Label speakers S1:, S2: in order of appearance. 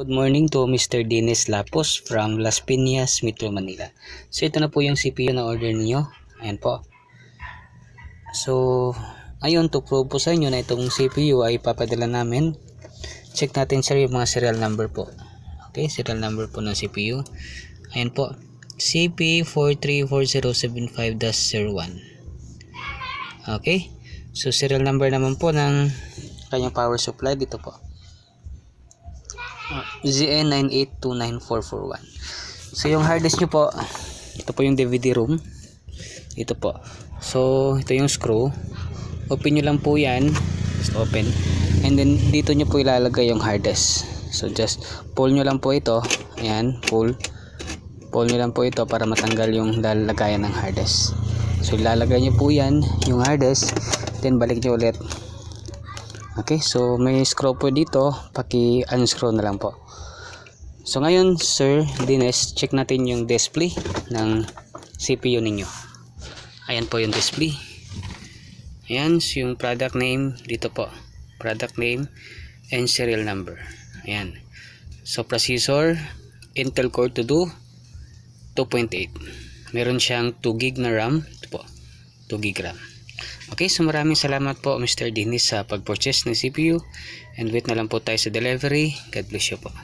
S1: Good morning to Mr. Dennis Lapos from Las Piñas, Metro Manila. So ito na po yung CPU na order niyo. Ayan po. So, ayun to prove po sa inyo na itong CPU ay papadala namin. Check natin sir yung mga serial number po. Okay, serial number po ng CPU. Ayan po. CP434075-01. Okay. So serial number naman po ng kanyang power supply dito po. ZN98294441. So yung hard disk nyo po, ito po yung DVD room. Ito po. So ito yung screw. Open nyo lang po yan. Just open. And then dito nyo po ilalagay yung hard disk. So just pull nyo lang po ito. Ayan, pull. Pull nyo lang po ito para matanggal yung lalagayan ng hard disk. So ilalagay nyo po yan, yung hard disk. Then balik nyo ulit Okay, so may screw po dito, paki-unscrew na lang po. So ngayon, Sir Dines, check natin yung display ng CPU ninyo. Ayan po yung display. Ayan, so yung product name dito po. Product name and serial number. Ayan. So processor, Intel Core 2 2.8. Meron siyang 2 gig na RAM. Ito po, 2 gig RAM. Okay, so maraming salamat po Mr. Dennis sa pag-purchase ng CPU and wait na lang po tayo sa delivery. God bless you po.